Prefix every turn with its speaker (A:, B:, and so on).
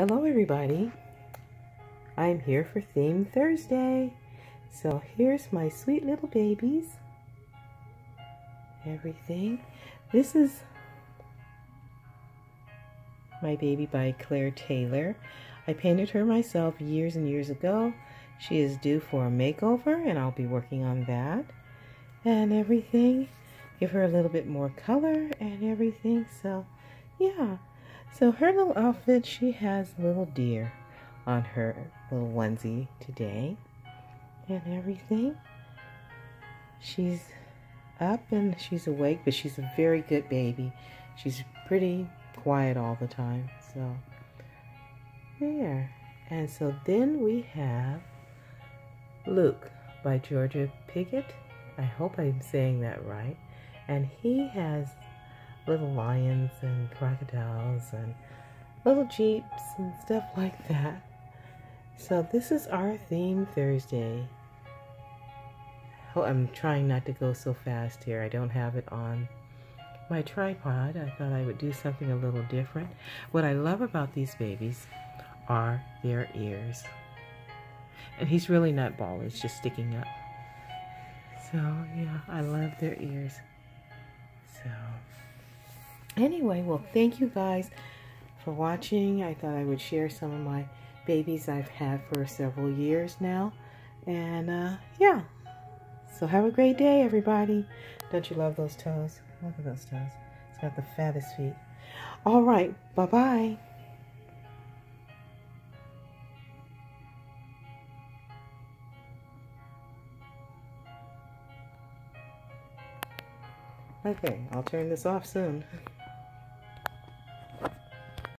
A: Hello everybody. I'm here for Theme Thursday. So here's my sweet little babies. Everything. This is my baby by Claire Taylor. I painted her myself years and years ago. She is due for a makeover and I'll be working on that and everything. Give her a little bit more color and everything. So yeah. So her little outfit, she has little deer on her little onesie today and everything. She's up and she's awake, but she's a very good baby. She's pretty quiet all the time. So there. And so then we have Luke by Georgia Piggott. I hope I'm saying that right. And he has little lions and crocodiles and little jeeps and stuff like that. So this is our theme Thursday. Oh, I'm trying not to go so fast here. I don't have it on my tripod. I thought I would do something a little different. What I love about these babies are their ears. And he's really not bald, it's just sticking up. So, yeah, I love their ears. So, anyway, well, thank you guys for watching. I thought I would share some of my babies I've had for several years now. And, uh, yeah. So have a great day, everybody. Don't you love those toes? Look at those toes. It's got the fattest feet. All right. Bye-bye. Okay, I'll turn this off soon.